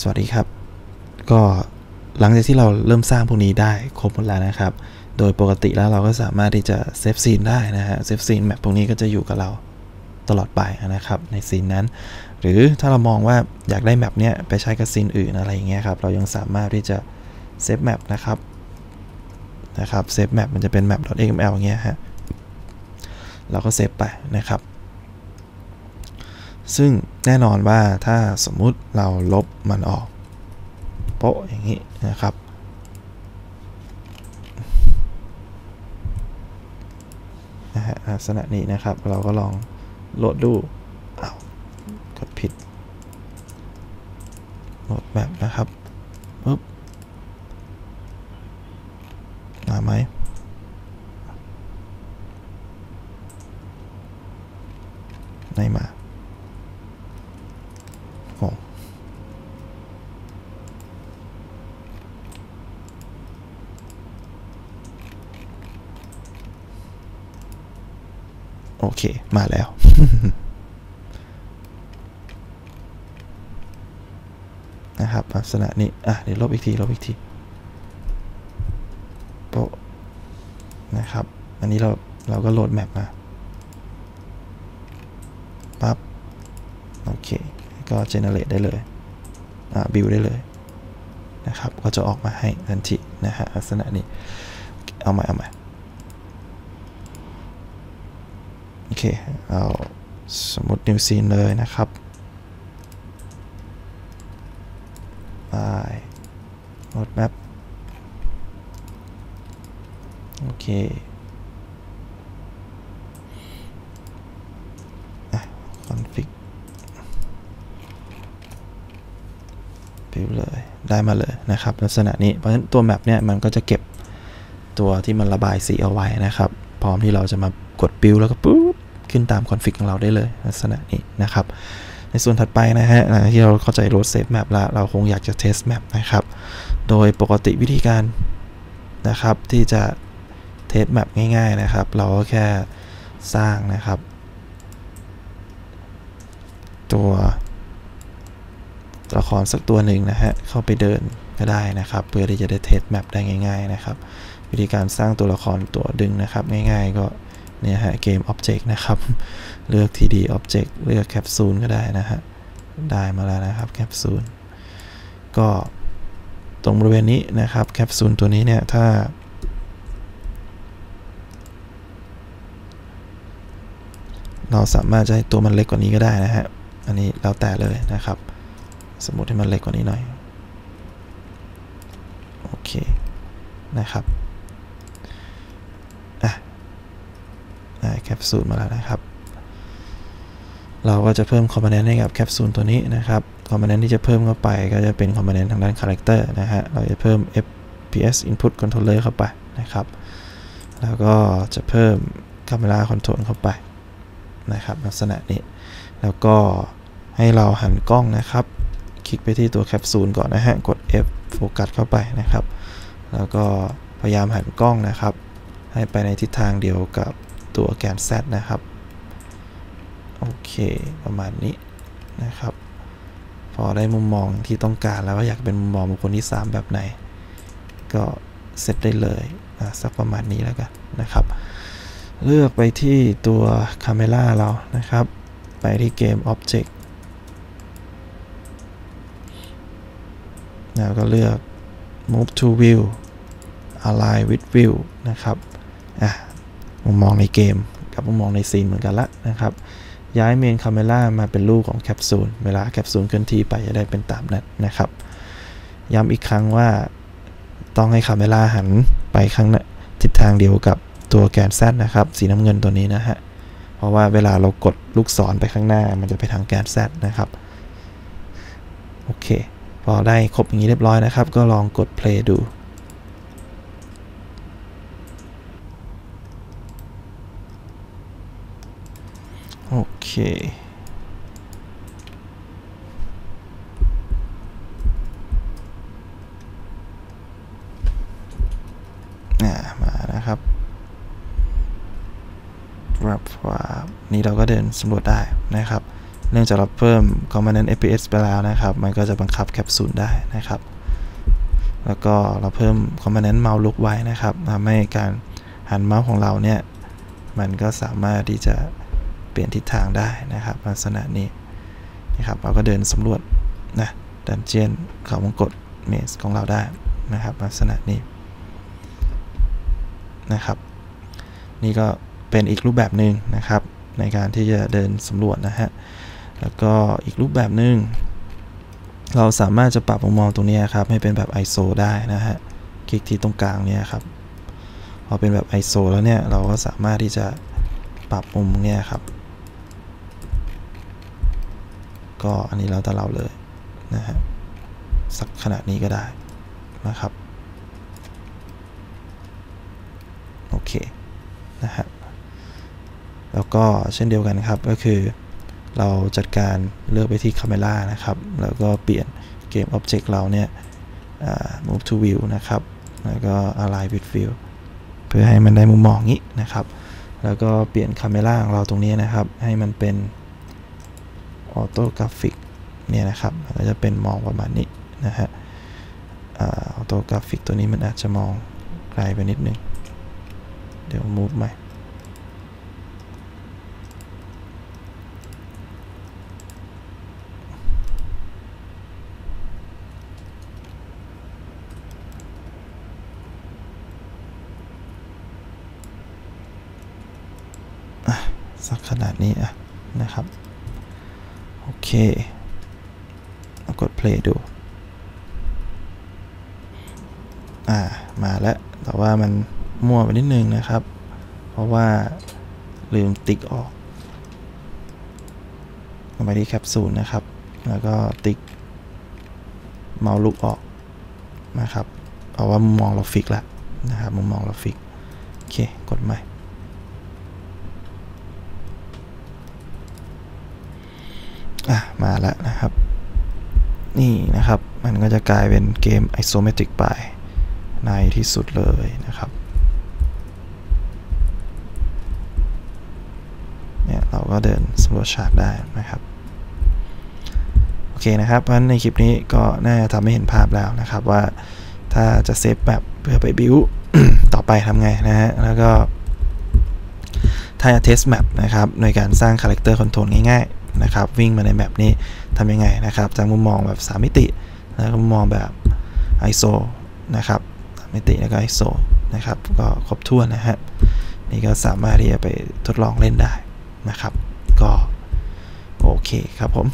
สวัสดีครับ ก็หลังจากที่เราเริ่มสร้างพวกนี้ได้ครบหมดแล้วนะครับ โดยปกติแล้วเราก็สามารถที่จะ save scene ได้นะฮะ save scene map พวกนี้ก็จะอยู่กับเราตลอดไปนะครับใน scene นั้น หรือถ้าเรามองว่าอยากได้ map เนี้ยไปใช้กับ scene อื่นอะไรอย่างเงี้ยครับเรายังสามารถที่จะเซฟแมปนะครับนะครับเซฟแมปมันจะเป็นแมป .xml อย่างเงี้ยฮะเราก็ save ไปนะครับ ซึ่งแน่นอนว่าถ้าสมมุติเราลบมันออกโป๊ะอย่างนี้นะครับนะฮะลักษณะนี้นะครับเราก็ลองโหลดดูอ้าวกดผิดโหลดแบบนะครับปึ๊บมาไหมไม่มาโอ้ โอเค มาแล้ว นะครับลักษณะนี้ อะ เดี๋ยวลบอีกที ลบอีกทีโปะนะครับ อันนี้เรา เราก็โหลดแมปมาปั๊บ โอเค ก็ generate ได้เลย อ่า build ได้เลย นะครับ ก็จะออกมาให้ทันทีนะฮะลักษณะนี้ เอาใหมาเอาใหมาโอ เคเอาสมมติ new scene เลยนะครับไปload map โอเคอะ config build เลย ได้มาเลยนะครับ ลักษณะนี้ เพราะฉะนั้นตัว map เนี่ยมันก็จะเก็บตัวที่มันระบายสีเอาไว้นะครับ พร้อมที่เราจะมากดปิวแล้วก็ปุ๊บ ขึ้นตาม config ของเราได้เลยลักษณะนี้นะครับ ในส่วนถัดไปนะฮะที่เราเข้าใจ load save map แล้วเราคงอยากจะ test map นะครับ โดยปกติวิธีการนะครับที่จะ test map ง่าย ๆนะครับ เราก็แค่สร้างนะครับ ตัวละครสักตัวหนึ่งนะฮะเข้าไปเดินก็ได้นะครับ เพื่อที่จะได้ test map ได้ง่าย ๆ นะครับ วิธีการสร้างตัวละครตัวหนึ่งนะครับ ง่าย ๆ ก็ เนี่ยฮะเกม Object นะครับ เลือก TD Object เลือกแคปซูลก็ได้นะฮะ ได้มาแล้วนะครับแคปซูลก็ตรงบริเวณนี้นะครับแคปซูลตัวนี้เนี่ย ถ้า เราสามารถจะให้ตัวมันเล็กกว่านี้ก็ได้นะฮะ อันนี้แล้วแต่เลยนะครับ สมมติให้มันเล็กกว่านี้หน่อย โอเคนะครับอะได้ แคปซูลมาแล้วนะครับ เราก็จะเพิ่ม component ให้กับแคปซูลตัวนี้นะครับ component ที่จะเพิ่มเข้าไปก็จะเป็น component ทางด้าน character นะฮะ เราจะเพิ่ม FPS Input Controller เข้าไปนะครับ แล้วก็จะเพิ่ม Camera Control เข้าไปนะครับลักษณะนี้ แล้วก็ให้เราหันกล้องนะครับ คลิกไปที่ตัวแคปซูลก่อนนะฮะ กด F โฟกัสเข้าไปนะครับ แล้วก็พยายามหันกล้องนะครับ ให้ไปในทิศทางเดียวกับ ตัวแกน Z นะครับ โอเค ประมาณนี้นะครับ พอได้มุมมองที่ต้องการแล้วว่าอยากเป็นมุมมองบุคคลที่ 3 แบบไหน ก็เซตได้เลยนะสักประมาณนี้แล้วกันนะครับ เลือกไปที่ตัว Camera เรานะครับ ไปที่ Game Object แล้วก็เลือก Move to View Align with View นะครับ อะ มุมมองในเกมกับมุมมองใน scene เหมือนกันละนะครับ ย้าย Main Camera มาเป็นรูปของแคปซูลเวลาแคปซูลเคลื่อนที่ไปจะได้เป็นตามนั้นนะครับ ย้ำอีกครั้งว่าต้องให้คาเมล่าหันไปข้างทิศทางเดียวกับตัวแกนแซนะครับ สีน้ำเงินตัวนี้นะฮะเพราะว่าเวลาเรากดลูกศรไปข้างหน้า มันจะไปทางแกนแซนะครับโอเคพอได้ครบอย่างนี้เรียบร้อยนะครับ ก็ลองกด play ดู โอเค มานะครับรับว่านี่เราก็เดินสำรวจได้นะครับ เนื่องจากเราเพิ่ม component fps ไปแล้วนะครับ มันก็จะบังคับแคปซูลได้นะครับ แล้วก็เราเพิ่ม component mouse look ไว้นะครับทำให้การหันเมาส์ของเราเนี่ย มันก็สามารถที่จะ เปลี่ยนทิศทางได้นะครับ ลักษณะนี้นะครับเราก็เดินสำรวจนะดันเจียนเขาวงกดเมสของเราได้นะครับ ลักษณะนี้นะครับ นี่ก็เป็นอีกรูปแบบหนึ่งนะครับ ในการที่จะเดินสำรวจนะฮะแล้วก็อีกรูปแบบหนึ่งเราสามารถจะปรับมุมมองตรงนี้ครับ ให้เป็นแบบ ISO ได้นะฮะคลิกที่ตรงกลางเนี่ยครับพอเป็นแบบ ISO แล้วเนี่ยเราก็สามารถที่จะปรับมุมเนี่ยครับ ก็อันนี้เราแต่เราเลยนะฮะสักขนาดนี้ก็ได้นะครับ โอเคนะฮะแล้วก็เช่นเดียวกันครับก็คือเราจัดการเลือกไปที่ Camera นะครับ แล้วก็เปลี่ยนเกม Object เราเนี่ย move to view นะครับ แล้วก็ align with view เพื่อให้มันได้มุมมองนี้นะครับ แล้วก็เปลี่ยน Camera ของเราตรงนี้นะครับ ให้มันเป็น Auto Graphic เนี่ยนะครับก็จะเป็นมองประมาณนี้นะฮะออโตกราฟิกตัวนี้มันอาจจะมองไกลไปนิดนึง เดี๋ยว move ใหม่สักขนาดนี้อะนะครับ โอเคกด play ดู อ่า มาแล้ว แต่ว่ามันมั่วไปนิดนึงนะครับ เพราะว่าลืมติ๊กออกไปที่แคปซูลนะครับ แล้วก็ติ๊กเมาส์ลุกออกนะครับเพราะว่ามุมมองเราฟิกแล้วนะครับ มุมมองเราฟิก โอเค กดใหม่ อะมาแล้วนะครับ นี่นะครับมันก็จะกลายเป็นเกม isometric ไปในที่สุดเลยนะครับเนี่ยเราก็เดินสำรวจฉากได้นะครับโอเคนะครับเพราะในคลิปนี้ก็น่าจะทำให้เห็นภาพแล้วนะครับว่าถ้าจะ save แบบเพื่อไป build ต่อไปทำไงนะฮะแล้วก็ถ้าจะ test map นะครับในการสร้าง character control ง่ายๆ นะครับวิ่งมาใน map นี้ทำยังไงนะครับ จากมุมมองแบบ 3 มิติแล้วก็มุมมองแบบ ISO นะครับมิติแล้วก็ ISO นะครับก็ครบถ้วนนะฮะนี่ก็สามารถที่จะไปทดลองเล่นได้นะครับ ก็โอเคครับผม